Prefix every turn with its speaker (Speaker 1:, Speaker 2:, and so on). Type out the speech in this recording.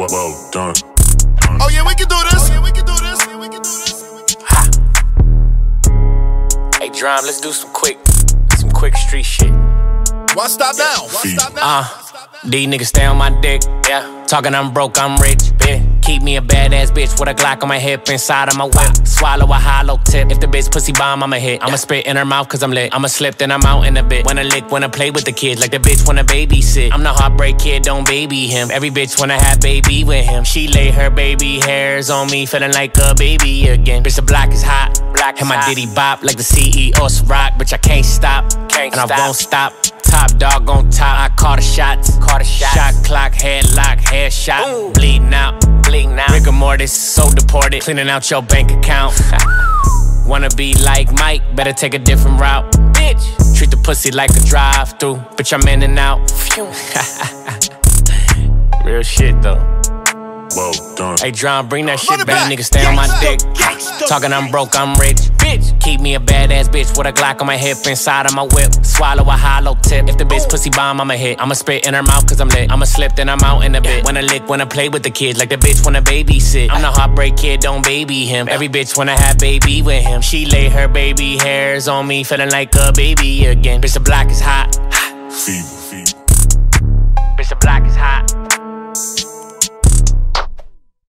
Speaker 1: Well, well done.
Speaker 2: Oh yeah, we can do this. Oh, yeah, we can do this. Yeah, we can do this.
Speaker 3: Hey, Drum, let's do some quick, some quick street shit.
Speaker 2: Why stop now? Why stop now?
Speaker 3: Uh, these niggas stay on my dick. Yeah. Talking I'm broke, I'm rich. Yeah. Keep me a badass bitch with a Glock on my hip, inside of my whip. Swallow a hollow tip. If the bitch pussy bomb, I'ma hit. I'ma spit in her mouth cause I'm lit. I'ma slip, then I'm out in a bit. Wanna lick, wanna play with the kids like the bitch wanna babysit. I'm the heartbreak kid, don't baby him. Every bitch wanna have baby with him. She lay her baby hairs on me, feeling like a baby again. Bitch, the block is hot. Black and my
Speaker 4: hot.
Speaker 3: ditty bop like the CEO's rock, bitch, I can't stop.
Speaker 4: Can't
Speaker 3: and
Speaker 4: stop.
Speaker 3: I won't stop. Top dog on top, I call the shots.
Speaker 4: Call the shots.
Speaker 3: Shot clock, headlock, headshot.
Speaker 4: Boom.
Speaker 3: Bleeding out.
Speaker 4: Bleeding out.
Speaker 3: Rigor mortis, so deported. Cleaning out your bank account. Wanna be like Mike, better take a different route.
Speaker 4: Bitch.
Speaker 3: Treat the pussy like a drive through. Bitch, I'm in and out. Real shit though.
Speaker 1: Well done.
Speaker 3: Hey, John, bring that shit
Speaker 2: it
Speaker 3: back.
Speaker 2: back.
Speaker 3: Nigga, stay on my dick.
Speaker 2: gangsta.
Speaker 3: Talking I'm broke, I'm rich. Bitch, keep me a badass bitch with a Glock on my hip, inside of my whip. Swallow a hollow tip. If the bitch pussy bomb, I'ma hit. I'ma spit in her mouth cause I'm lit. I'ma slip, then I'm out in a bit. Wanna lick, wanna play with the kids like the bitch wanna babysit. I'm the heartbreak kid, don't baby him. Every bitch wanna have baby with him. She lay her baby hairs on me, feeling like a baby again. Bitch, the block is hot.
Speaker 1: Fever, fever.
Speaker 3: Bitch, the block is hot.